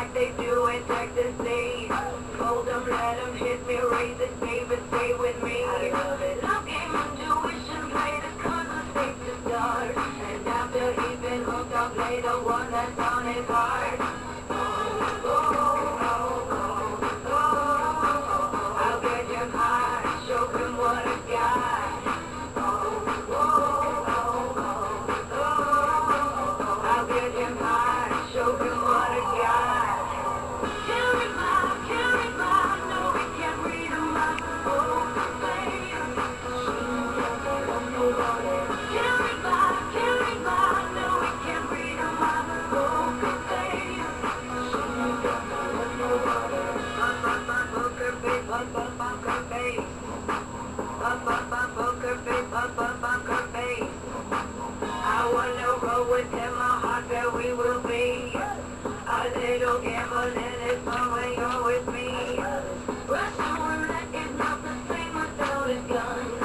like they do in Texas State. Fold them, let them hit me, raise it. with guns.